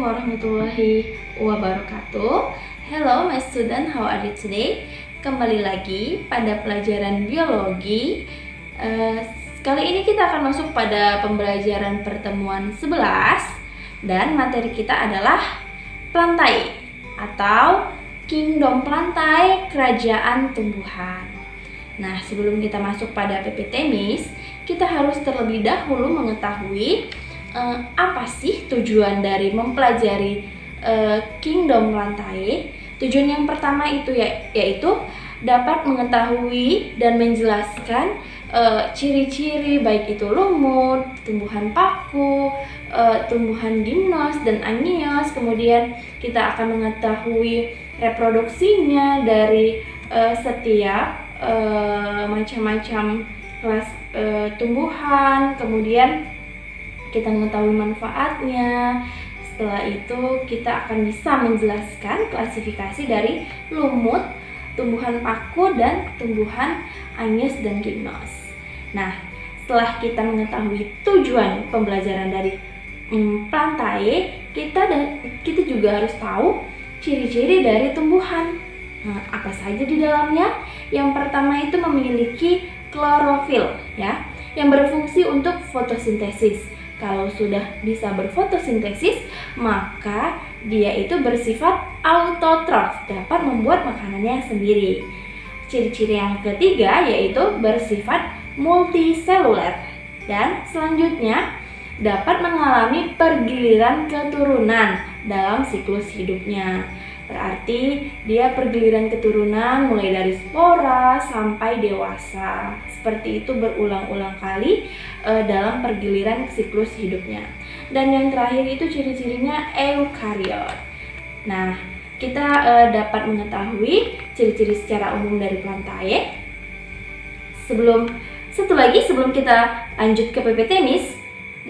warahmatullahi wabarakatuh. Hello my student, how are you today? Kembali lagi pada pelajaran biologi. Uh, kali ini kita akan masuk pada pembelajaran pertemuan 11 dan materi kita adalah plantae atau kingdom plantae, kerajaan tumbuhan. Nah, sebelum kita masuk pada PPT MIS, kita harus terlebih dahulu mengetahui uh, apa sih tujuan dari mempelajari uh, kingdom lantai? Tujuan yang pertama itu ya yaitu dapat mengetahui dan menjelaskan uh, ciri-ciri baik itu lumut, tumbuhan paku, uh, tumbuhan gimnos dan angios. Kemudian kita akan mengetahui reproduksinya dari uh, setiap uh, macam-macam kelas uh, tumbuhan. Kemudian kita mengetahui manfaatnya. Setelah itu kita akan bisa menjelaskan klasifikasi dari lumut, tumbuhan paku dan tumbuhan anyes dan gimnos. Nah, setelah kita mengetahui tujuan pembelajaran dari hmm, plantae, kita dan kita juga harus tahu ciri-ciri dari tumbuhan. Nah, apa saja di dalamnya? Yang pertama itu memiliki klorofil ya, yang berfungsi untuk fotosintesis. Kalau sudah bisa berfotosintesis, maka dia itu bersifat autotrof, dapat membuat makanannya sendiri. Ciri-ciri yang ketiga yaitu bersifat multiseluler dan selanjutnya dapat mengalami pergiliran keturunan dalam siklus hidupnya. Berarti dia pergiliran keturunan mulai dari spora sampai dewasa. Seperti itu berulang-ulang kali e, dalam pergiliran siklus hidupnya. Dan yang terakhir itu ciri-cirinya eukariot. Nah, kita e, dapat mengetahui ciri-ciri secara umum dari plantae. Sebelum satu lagi sebelum kita lanjut ke PPTMIS,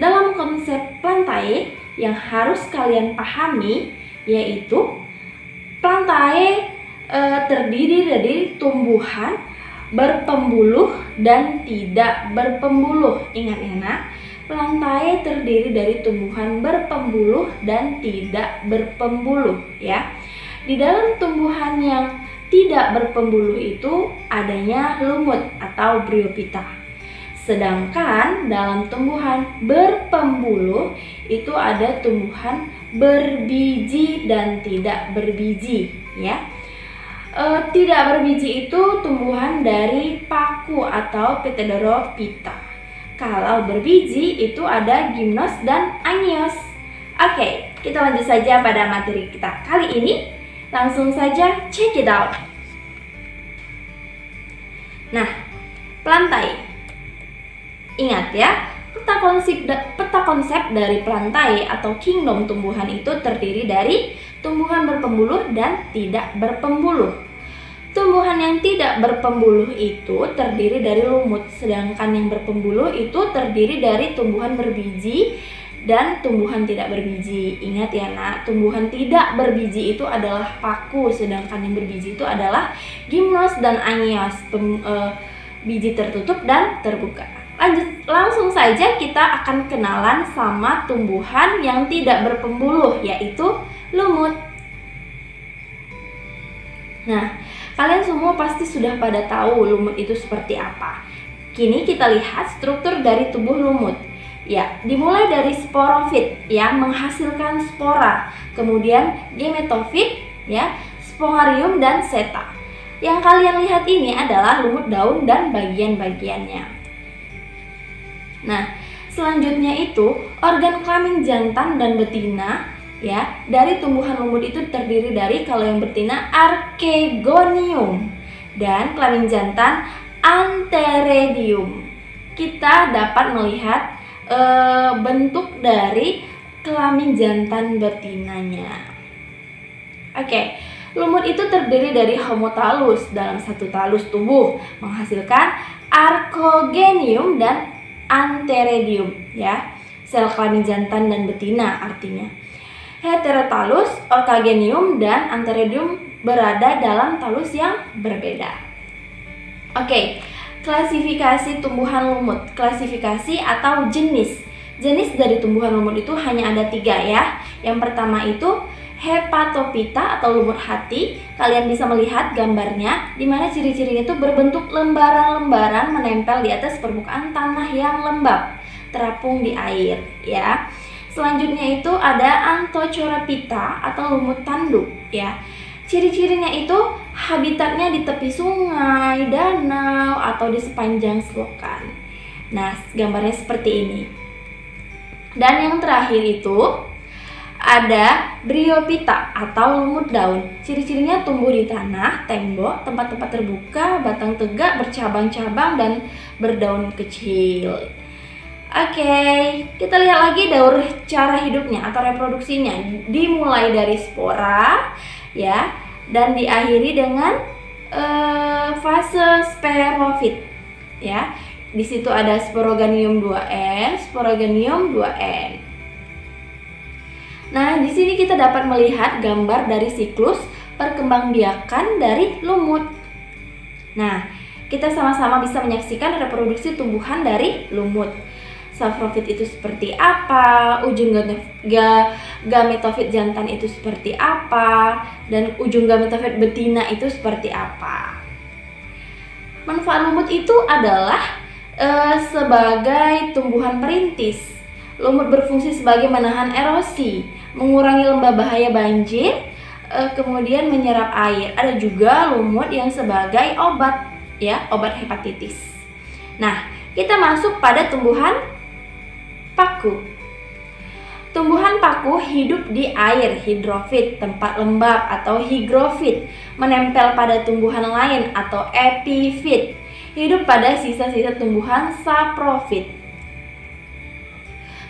dalam konsep plantae yang harus kalian pahami yaitu Plantae e, terdiri dari tumbuhan berpembuluh dan tidak berpembuluh. Ingat ya nak, plantae terdiri dari tumbuhan berpembuluh dan tidak berpembuluh ya. Di dalam tumbuhan yang tidak berpembuluh itu adanya lumut atau bryophyta. Sedangkan dalam tumbuhan berpembuluh itu ada tumbuhan berbiji dan tidak berbiji ya. E, tidak berbiji itu tumbuhan dari paku atau Pteridophyta. Kalau berbiji itu ada gimnos dan anios. Oke, kita lanjut saja pada materi kita kali ini. Langsung saja check it out. Nah, plantai Ingat ya, peta konsep peta konsep dari plantae atau kingdom tumbuhan itu terdiri dari tumbuhan berpembuluh dan tidak berpembuluh. Tumbuhan yang tidak berpembuluh itu terdiri dari lumut, sedangkan yang berpembuluh itu terdiri dari tumbuhan berbiji dan tumbuhan tidak berbiji. Ingat ya nak, tumbuhan tidak berbiji itu adalah paku, sedangkan yang berbiji itu adalah gimnos dan anios, pem, e, biji tertutup dan terbuka. Lanjut, langsung saja kita akan kenalan sama tumbuhan yang tidak berpembuluh, yaitu lumut. Nah, kalian semua pasti sudah pada tahu lumut itu seperti apa. Kini kita lihat struktur dari tubuh lumut. Ya, dimulai dari sporofit yang menghasilkan spora, kemudian gemetofit, ya, spongarium dan seta. Yang kalian lihat ini adalah lumut daun dan bagian-bagiannya. Nah, selanjutnya itu organ kelamin jantan dan betina ya dari tumbuhan lumut itu terdiri dari kalau yang betina archegonium dan kelamin jantan anteredium. Kita dapat melihat e, bentuk dari kelamin jantan betinanya. Oke, lumut itu terdiri dari homotalus dalam satu talus tubuh menghasilkan archegonium dan anteredium ya. Sel kelamin jantan dan betina artinya. Heterotalus, orkagenium dan anteredium berada dalam talus yang berbeda. Oke, klasifikasi tumbuhan lumut, klasifikasi atau jenis. Jenis dari tumbuhan lumut itu hanya ada tiga ya. Yang pertama itu hepatopita atau lumut hati. Kalian bisa melihat gambarnya di mana ciri-cirinya itu berbentuk lembaran-lembaran menempel di atas permukaan tanah yang lembab, terapung di air ya. Selanjutnya itu ada Anthocorapita atau lumut tanduk ya. Ciri-cirinya itu habitatnya di tepi sungai, danau, atau di sepanjang selokan. Nah, gambarnya seperti ini. Dan yang terakhir itu ada bryophyta atau lumut daun. Ciri-cirinya tumbuh di tanah, tembok, tempat-tempat terbuka, batang tegak, bercabang-cabang dan berdaun kecil. Oke, kita lihat lagi daur cara hidupnya atau reproduksinya. Dimulai dari spora, ya, dan diakhiri dengan uh, fase sporofit, ya. Di situ ada sporoganium 2N, sporoganium 2N. Nah, di sini kita dapat melihat gambar dari siklus perkembangbiakan dari lumut. Nah, kita sama-sama bisa menyaksikan reproduksi tumbuhan dari lumut. Saprofit itu seperti apa, ujung gametofit jantan itu seperti apa, dan ujung gametofit betina itu seperti apa. Manfaat lumut itu adalah uh, sebagai tumbuhan perintis. Lumut berfungsi sebagai menahan erosi, mengurangi lembah bahaya banjir, uh, kemudian menyerap air. Ada juga lumut yang sebagai obat, ya, obat hepatitis. Nah, kita masuk pada tumbuhan paku. Tumbuhan paku hidup di air hidrofit, tempat lembab atau higrofit, menempel pada tumbuhan lain atau epifit hidup pada sisa-sisa tumbuhan saprofit.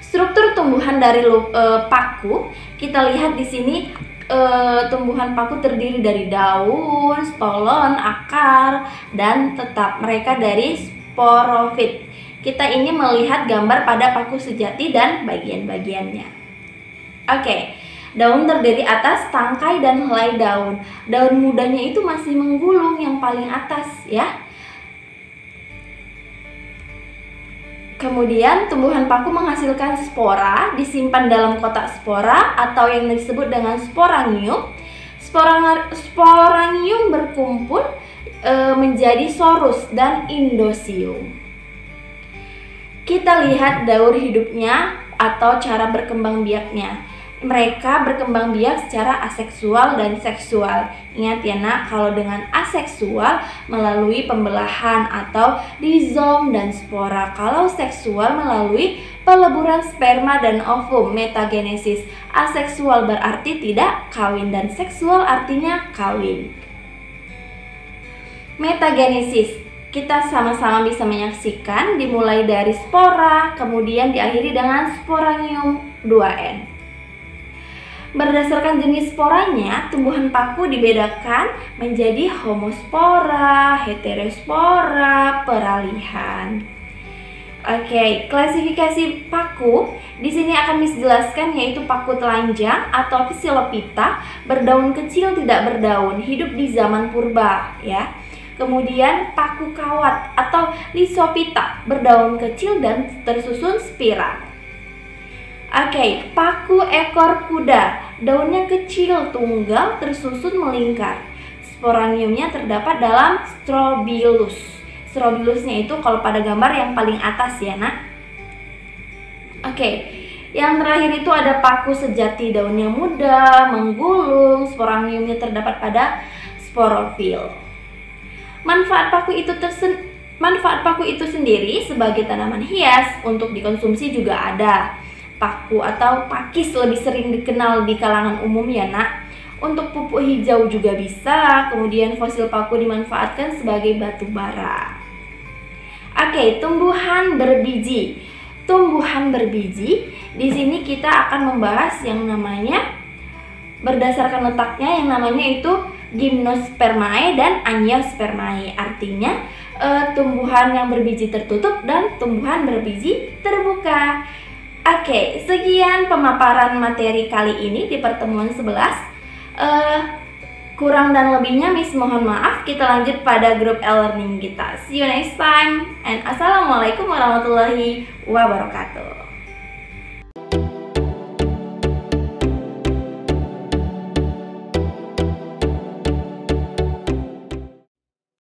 Struktur tumbuhan dari e, paku kita lihat di sini e, tumbuhan paku terdiri dari daun, stolon, akar, dan tetap mereka dari sporofit. Kita ini melihat gambar pada paku sejati dan bagian-bagiannya. Oke, daun terdiri atas tangkai dan helai daun. Daun mudanya itu masih menggulung yang paling atas ya. Kemudian tumbuhan paku menghasilkan spora disimpan dalam kotak spora atau yang disebut dengan sporangium. sporangium berkumpul e, menjadi sorus dan indosium. Kita lihat daur hidupnya atau cara berkembang biaknya mereka berkembang biak secara aseksual dan seksual. Ingat ya nak, kalau dengan aseksual melalui pembelahan atau rizom dan spora. Kalau seksual melalui peleburan sperma dan ovum, metagenesis. Aseksual berarti tidak kawin dan seksual artinya kawin. Metagenesis kita sama-sama bisa menyaksikan dimulai dari spora, kemudian diakhiri dengan sporangium 2N. Berdasarkan jenis sporanya, tumbuhan paku dibedakan menjadi homospora, heterospora, peralihan. Oke, klasifikasi paku di sini akan dijelaskan yaitu paku telanjang atau Psilopita berdaun kecil tidak berdaun, hidup di zaman purba ya. Kemudian paku kawat atau Lisopita berdaun kecil dan tersusun spiral. Okay, paku ekor kuda. Daunnya kecil, tunggal, tersusun melingkar. Sporangiumnya terdapat dalam strobilus. Strobilusnya itu kalau pada gambar yang paling atas ya, nak. Oke, yang terakhir itu ada paku sejati. Daunnya muda, menggulung, sporangiumnya terdapat pada sporofil. Manfaat paku itu tersen manfaat paku itu sendiri sebagai tanaman hias untuk dikonsumsi juga ada paku atau pakis lebih sering dikenal di kalangan umum ya nak. Untuk pupuk hijau juga bisa, kemudian fosil paku dimanfaatkan sebagai batu bara. Oke, tumbuhan berbiji. Tumbuhan berbiji, di sini kita akan membahas yang namanya berdasarkan letaknya yang namanya itu gymnospermae dan angiospermae. Artinya e, tumbuhan yang berbiji tertutup dan tumbuhan berbiji terbuka. Oke, sekian pemaparan materi kali ini di pertemuan 11. Uh, eh, kurang dan lebihnya Miss mohon maaf. Kita lanjut pada grup e-learning kita. See you next time and assalamualaikum warahmatullahi wabarakatuh.